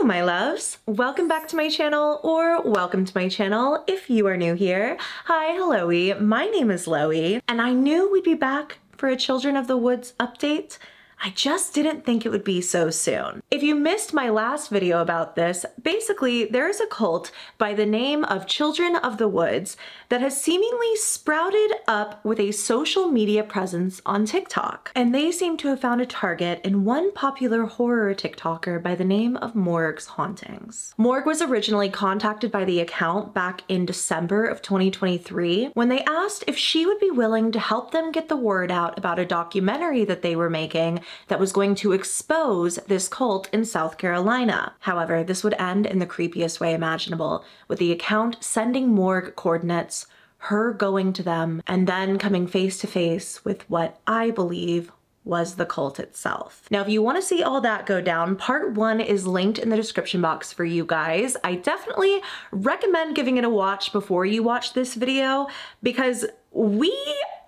Hello, my loves. Welcome back to my channel, or welcome to my channel if you are new here. Hi, hello My name is Loey, and I knew we'd be back for a Children of the Woods update I just didn't think it would be so soon. If you missed my last video about this, basically there is a cult by the name of Children of the Woods that has seemingly sprouted up with a social media presence on TikTok. And they seem to have found a target in one popular horror TikToker by the name of Morg's Hauntings. Morg was originally contacted by the account back in December of 2023 when they asked if she would be willing to help them get the word out about a documentary that they were making that was going to expose this cult in South Carolina. However, this would end in the creepiest way imaginable, with the account sending Morg coordinates, her going to them, and then coming face to face with what I believe was the cult itself. Now, if you want to see all that go down, part one is linked in the description box for you guys. I definitely recommend giving it a watch before you watch this video because we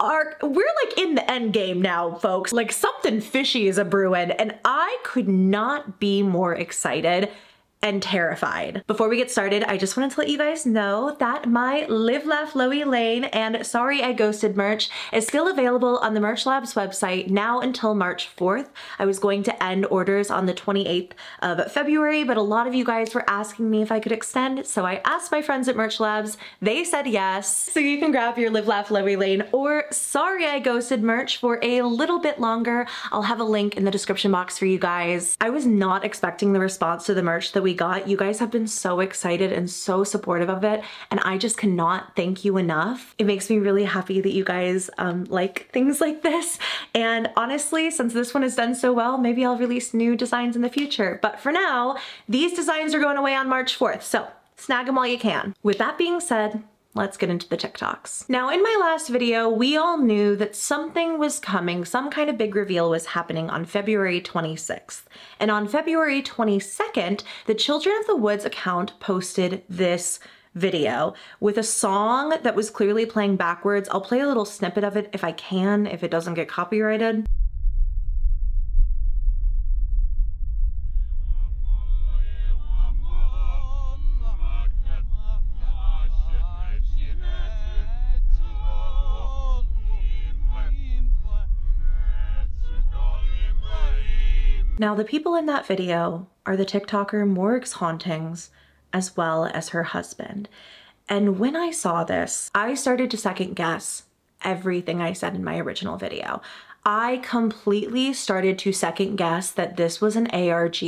are we're like in the end game now folks. Like something fishy is a brewing and i could not be more excited and terrified. Before we get started, I just wanted to let you guys know that my Live Laugh Loey Lane and Sorry I Ghosted merch is still available on the Merch Labs website now until March 4th. I was going to end orders on the 28th of February, but a lot of you guys were asking me if I could extend, so I asked my friends at Merch Labs. They said yes. So you can grab your Live Laugh Loey Lane or Sorry I Ghosted merch for a little bit longer. I'll have a link in the description box for you guys. I was not expecting the response to the merch that we we got. You guys have been so excited and so supportive of it and I just cannot thank you enough. It makes me really happy that you guys um, like things like this and honestly since this one has done so well maybe I'll release new designs in the future but for now these designs are going away on March 4th so snag them while you can. With that being said let's get into the TikToks. Now in my last video, we all knew that something was coming, some kind of big reveal was happening on February 26th. And on February 22nd, the Children of the Woods account posted this video with a song that was clearly playing backwards. I'll play a little snippet of it if I can, if it doesn't get copyrighted. Now, the people in that video are the TikToker Morg's Hauntings, as well as her husband. And when I saw this, I started to second guess everything I said in my original video. I completely started to second guess that this was an ARG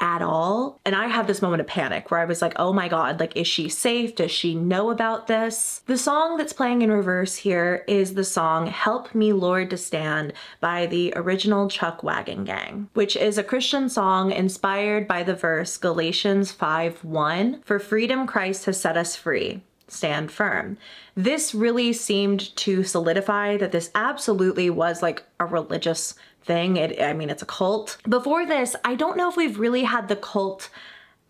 at all. And I had this moment of panic where I was like, oh my God, like, is she safe? Does she know about this? The song that's playing in reverse here is the song Help Me Lord to Stand by the original Chuck Wagon Gang, which is a Christian song inspired by the verse Galatians 5 1 For freedom Christ has set us free stand firm. This really seemed to solidify that this absolutely was like a religious thing. It, I mean, it's a cult. Before this, I don't know if we've really had the cult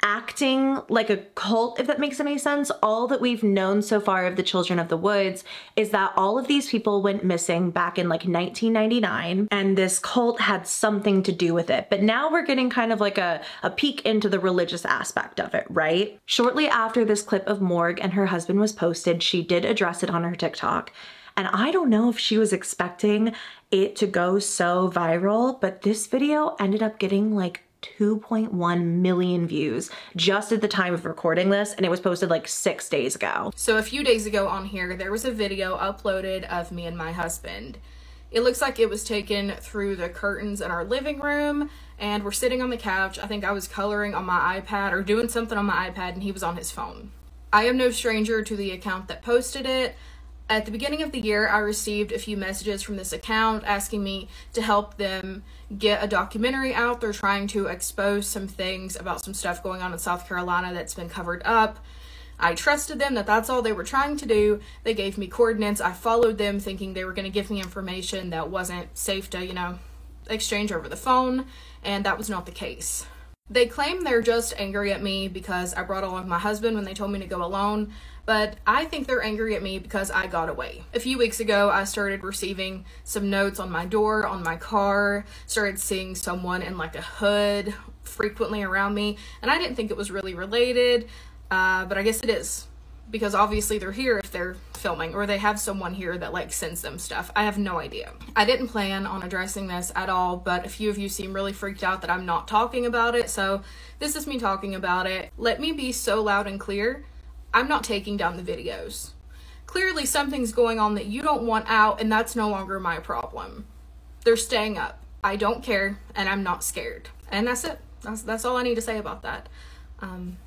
acting like a cult, if that makes any sense. All that we've known so far of the Children of the Woods is that all of these people went missing back in like 1999 and this cult had something to do with it. But now we're getting kind of like a, a peek into the religious aspect of it, right? Shortly after this clip of Morg and her husband was posted, she did address it on her TikTok. And I don't know if she was expecting it to go so viral, but this video ended up getting like 2.1 million views just at the time of recording this and it was posted like six days ago. So a few days ago on here there was a video uploaded of me and my husband. It looks like it was taken through the curtains in our living room and we're sitting on the couch. I think I was coloring on my iPad or doing something on my iPad and he was on his phone. I am no stranger to the account that posted it. At the beginning of the year, I received a few messages from this account asking me to help them get a documentary out. They're trying to expose some things about some stuff going on in South Carolina that's been covered up. I trusted them that that's all they were trying to do. They gave me coordinates. I followed them thinking they were going to give me information that wasn't safe to, you know, exchange over the phone, and that was not the case. They claim they're just angry at me because I brought along my husband when they told me to go alone, but I think they're angry at me because I got away. A few weeks ago, I started receiving some notes on my door, on my car, started seeing someone in like a hood frequently around me, and I didn't think it was really related, uh, but I guess it is because obviously they're here if they're filming or they have someone here that like sends them stuff. I have no idea. I didn't plan on addressing this at all, but a few of you seem really freaked out that I'm not talking about it, so this is me talking about it. Let me be so loud and clear. I'm not taking down the videos. Clearly something's going on that you don't want out and that's no longer my problem. They're staying up. I don't care and I'm not scared. And that's it. That's that's all I need to say about that. Um.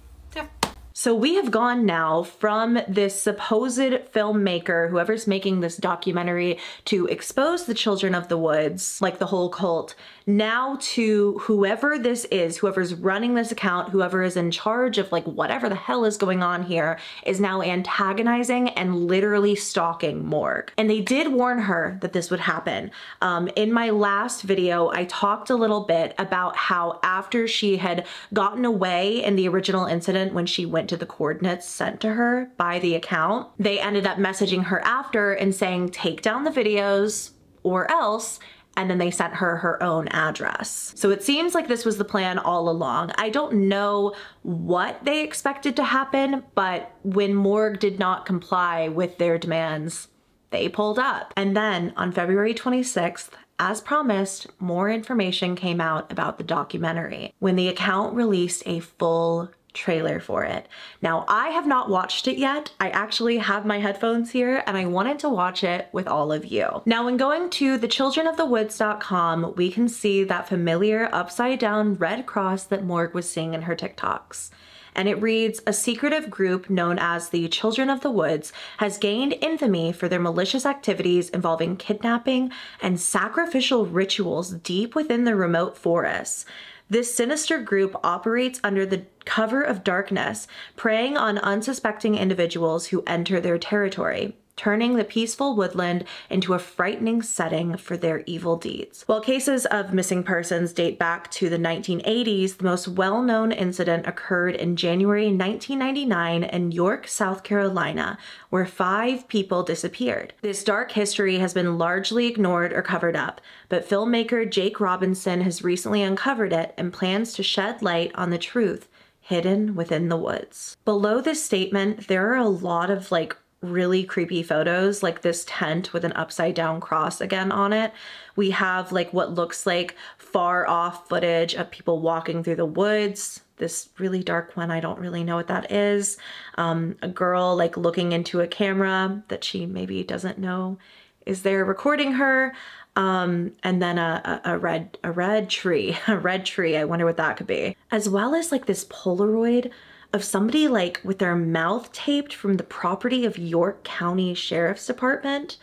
So we have gone now from this supposed filmmaker, whoever's making this documentary to expose the children of the woods, like the whole cult, now to whoever this is, whoever's running this account, whoever is in charge of like whatever the hell is going on here, is now antagonizing and literally stalking Morg. And they did warn her that this would happen. Um, in my last video, I talked a little bit about how after she had gotten away in the original incident when she went went to the coordinates sent to her by the account. They ended up messaging her after and saying, take down the videos or else and then they sent her her own address. So it seems like this was the plan all along. I don't know what they expected to happen, but when Morg did not comply with their demands, they pulled up. And then on February 26th, as promised, more information came out about the documentary when the account released a full trailer for it. Now, I have not watched it yet. I actually have my headphones here and I wanted to watch it with all of you. Now, when going to thechildrenofthewoods.com, we can see that familiar upside down red cross that Morg was seeing in her TikToks and it reads A secretive group known as the Children of the Woods has gained infamy for their malicious activities involving kidnapping and sacrificial rituals deep within the remote forests. This sinister group operates under the cover of darkness, preying on unsuspecting individuals who enter their territory turning the peaceful woodland into a frightening setting for their evil deeds. While cases of missing persons date back to the 1980s, the most well-known incident occurred in January 1999 in York, South Carolina, where five people disappeared. This dark history has been largely ignored or covered up, but filmmaker Jake Robinson has recently uncovered it and plans to shed light on the truth hidden within the woods. Below this statement, there are a lot of like really creepy photos, like this tent with an upside down cross again on it. We have like what looks like far off footage of people walking through the woods. This really dark one, I don't really know what that is. Um, a girl like looking into a camera that she maybe doesn't know is there recording her. Um, and then a, a, a red a red tree, a red tree. I wonder what that could be. As well as like this Polaroid of somebody like with their mouth taped from the property of York County Sheriff's Department.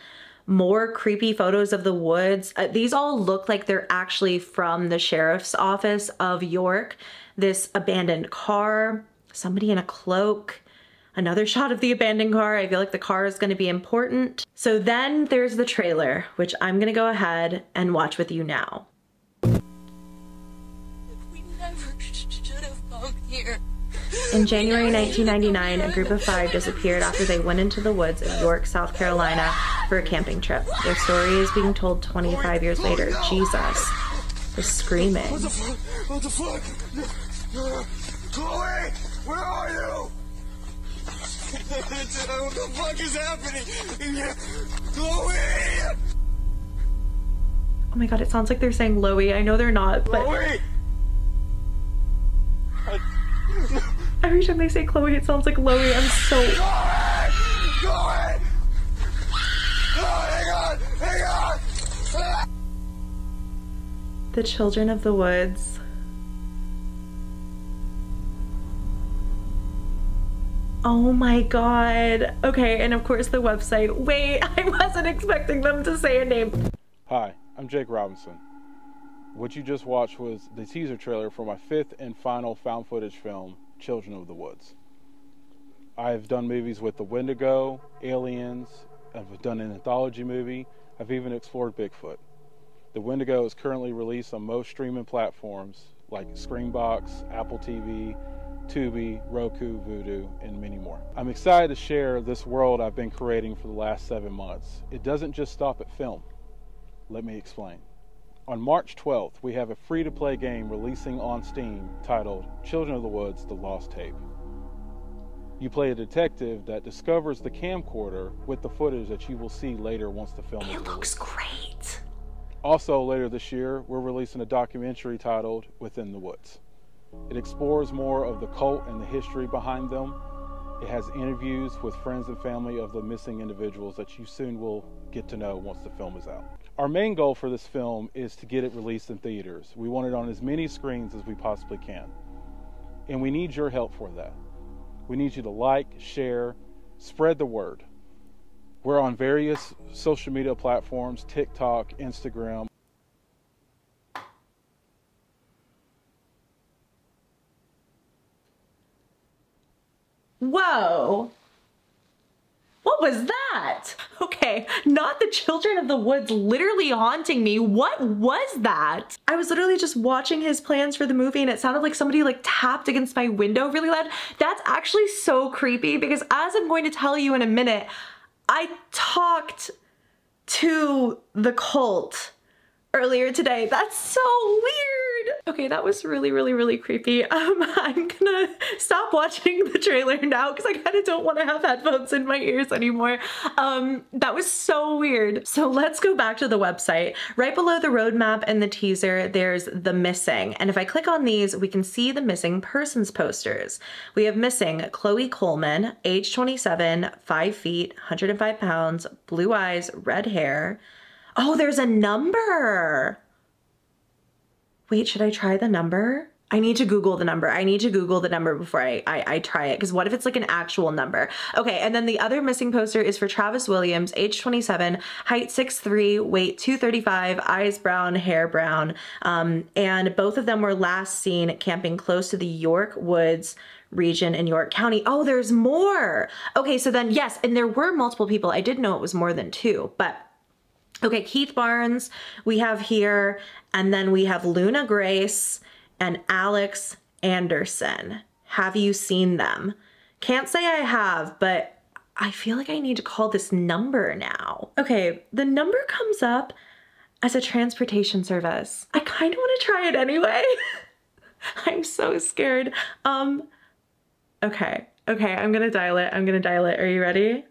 More creepy photos of the woods. Uh, these all look like they're actually from the sheriff's office of York. This abandoned car, somebody in a cloak, another shot of the abandoned car. I feel like the car is going to be important. So then there's the trailer, which I'm going to go ahead and watch with you now. We never should have come here. In January 1999, a group of five disappeared after they went into the woods of York, South Carolina for a camping trip. Their story is being told 25 years later. Jesus. The screaming. What the fuck? What the fuck? Chloe! Where are you? what the fuck is happening? Chloe! Oh my god, it sounds like they're saying Loey. I know they're not, but Chloe! every time they say Chloe, it sounds like Loey. I'm so. Chloe! Chloe! Hang on! Hang on! The Children of the Woods. Oh my god. Okay, and of course the website. Wait, I wasn't expecting them to say a name. Hi, I'm Jake Robinson. What you just watched was the teaser trailer for my fifth and final found footage film, Children of the Woods. I've done movies with The Wendigo, Aliens, I've done an anthology movie, I've even explored Bigfoot. The Wendigo is currently released on most streaming platforms like Screambox, Apple TV, Tubi, Roku, Vudu, and many more. I'm excited to share this world I've been creating for the last seven months. It doesn't just stop at film. Let me explain. On March 12th, we have a free to play game releasing on Steam titled Children of the Woods The Lost Tape. You play a detective that discovers the camcorder with the footage that you will see later once the film is It looks great. Also, later this year, we're releasing a documentary titled Within the Woods. It explores more of the cult and the history behind them. It has interviews with friends and family of the missing individuals that you soon will get to know once the film is out. Our main goal for this film is to get it released in theaters. We want it on as many screens as we possibly can. And we need your help for that. We need you to like, share, spread the word. We're on various social media platforms TikTok, Instagram. Whoa. What was that? Okay, not the children of the woods literally haunting me. What was that? I was literally just watching his plans for the movie and it sounded like somebody like tapped against my window really loud. That's actually so creepy because as I'm going to tell you in a minute, I talked to the cult earlier today. That's so weird. Okay, that was really, really, really creepy. Um, I'm gonna stop watching the trailer now because I kind of don't want to have headphones in my ears anymore. Um, that was so weird. So let's go back to the website. Right below the roadmap and the teaser, there's the missing. And if I click on these, we can see the missing persons posters. We have missing Chloe Coleman, age 27, 5 feet, 105 pounds, blue eyes, red hair. Oh, there's a number. Wait, should I try the number? I need to Google the number. I need to Google the number before I, I, I try it. Because what if it's like an actual number? Okay, and then the other missing poster is for Travis Williams, age 27, height 6'3, weight 235, eyes brown, hair brown. Um, and both of them were last seen camping close to the York Woods region in York County. Oh, there's more. Okay, so then yes, and there were multiple people. I did know it was more than two, but Okay, Keith Barnes, we have here, and then we have Luna Grace and Alex Anderson. Have you seen them? Can't say I have, but I feel like I need to call this number now. Okay, the number comes up as a transportation service. I kind of want to try it anyway. I'm so scared. Um, okay, okay, I'm gonna dial it. I'm gonna dial it. Are you ready?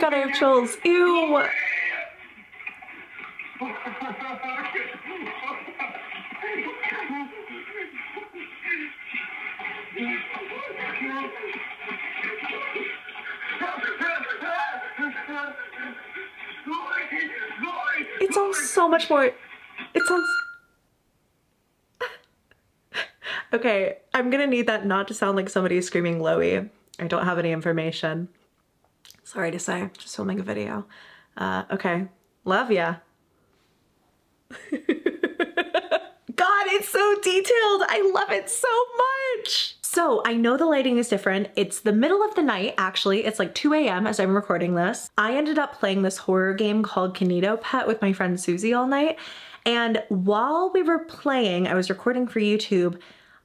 God, I have chills. Ew. It sounds so much more. It sounds. okay, I'm gonna need that not to sound like somebody screaming Loey. I don't have any information. Sorry to say, just filming a video. Uh, okay, love ya. God, it's so detailed. I love it so much. So I know the lighting is different. It's the middle of the night, actually. It's like 2 a.m. as I'm recording this. I ended up playing this horror game called Kinito Pet with my friend Susie all night. And while we were playing, I was recording for YouTube,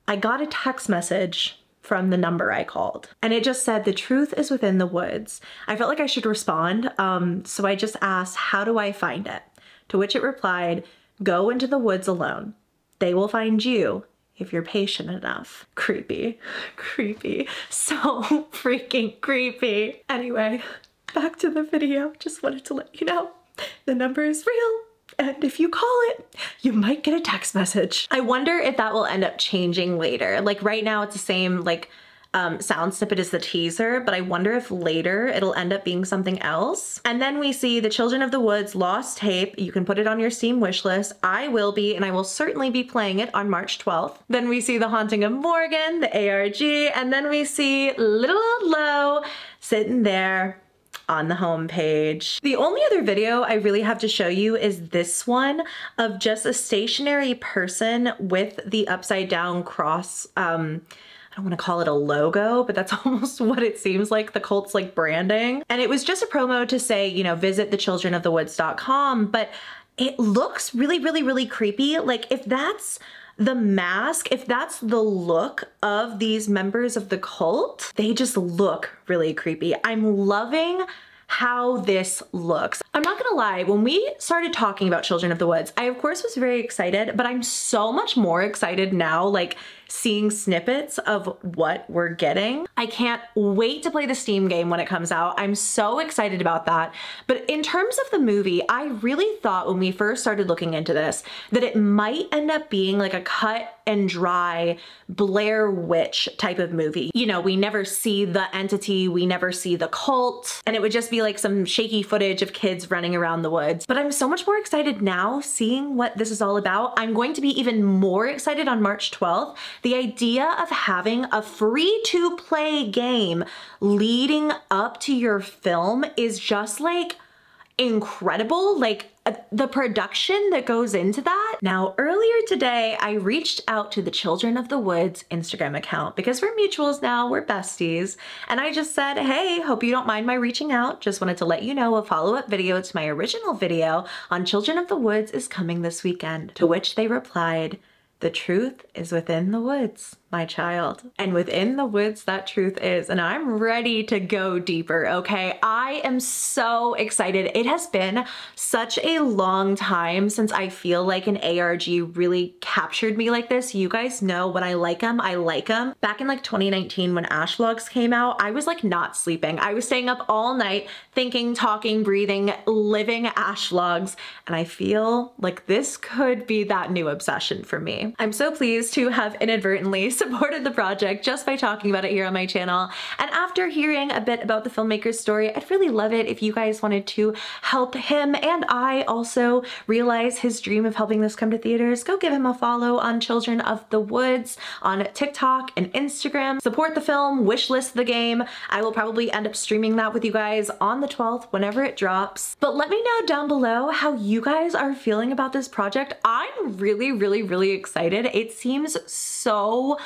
I got a text message from the number I called. And it just said, the truth is within the woods. I felt like I should respond. Um, so I just asked, how do I find it? To which it replied, go into the woods alone. They will find you if you're patient enough. Creepy, creepy, so freaking creepy. Anyway, back to the video. Just wanted to let you know the number is real. And if you call it, you might get a text message. I wonder if that will end up changing later. Like right now it's the same like um, sound snippet as the teaser, but I wonder if later it'll end up being something else. And then we see The Children of the Woods Lost Tape. You can put it on your Steam wishlist. I will be, and I will certainly be playing it on March 12th. Then we see The Haunting of Morgan, the ARG, and then we see Little Old Loey sitting there on the homepage. The only other video I really have to show you is this one of just a stationary person with the upside down cross um, I don't want to call it a logo, but that's almost what it seems like, the cult's like branding. And it was just a promo to say, you know, visit thechildrenofthewoods.com, but it looks really, really, really creepy. Like if that's the mask, if that's the look of these members of the cult, they just look really creepy. I'm loving how this looks. I'm not gonna lie, when we started talking about Children of the Woods, I of course was very excited, but I'm so much more excited now, like seeing snippets of what we're getting. I can't wait to play the Steam game when it comes out. I'm so excited about that. But in terms of the movie, I really thought when we first started looking into this that it might end up being like a cut and dry Blair Witch type of movie. You know, we never see the entity, we never see the cult, and it would just be like some shaky footage of kids running around the woods. But I'm so much more excited now seeing what this is all about. I'm going to be even more excited on March 12th the idea of having a free to play game leading up to your film is just like incredible. Like uh, the production that goes into that. Now, earlier today, I reached out to the Children of the Woods Instagram account because we're mutuals now, we're besties. And I just said, hey, hope you don't mind my reaching out. Just wanted to let you know a follow-up video to my original video on Children of the Woods is coming this weekend. To which they replied, the truth is within the woods my child. And within the woods, that truth is. And I'm ready to go deeper, okay? I am so excited. It has been such a long time since I feel like an ARG really captured me like this. You guys know when I like them, I like them. Back in like 2019 when Ash Vlogs came out, I was like not sleeping. I was staying up all night thinking, talking, breathing, living Ash Vlogs. And I feel like this could be that new obsession for me. I'm so pleased to have inadvertently supported the project just by talking about it here on my channel. And after hearing a bit about the filmmaker's story, I'd really love it if you guys wanted to help him and I also realize his dream of helping this come to theaters. Go give him a follow on Children of the Woods on TikTok and Instagram. Support the film, wishlist the game. I will probably end up streaming that with you guys on the 12th whenever it drops. But let me know down below how you guys are feeling about this project. I'm really, really, really excited. It seems so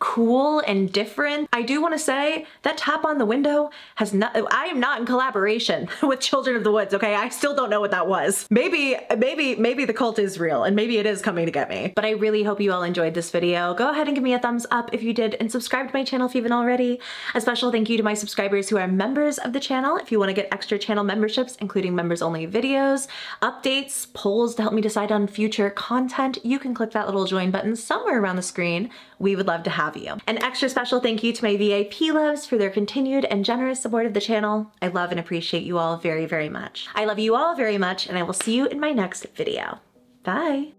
cool and different. I do want to say that tap on the window has not, I am not in collaboration with Children of the Woods, okay? I still don't know what that was. Maybe, maybe, maybe the cult is real and maybe it is coming to get me. But I really hope you all enjoyed this video. Go ahead and give me a thumbs up if you did and subscribe to my channel if you haven't already. A special thank you to my subscribers who are members of the channel. If you want to get extra channel memberships, including members only videos, updates, polls to help me decide on future content, you can click that little join button somewhere around the screen. We would love to have have you. An extra special thank you to my VIP loves for their continued and generous support of the channel. I love and appreciate you all very, very much. I love you all very much and I will see you in my next video. Bye.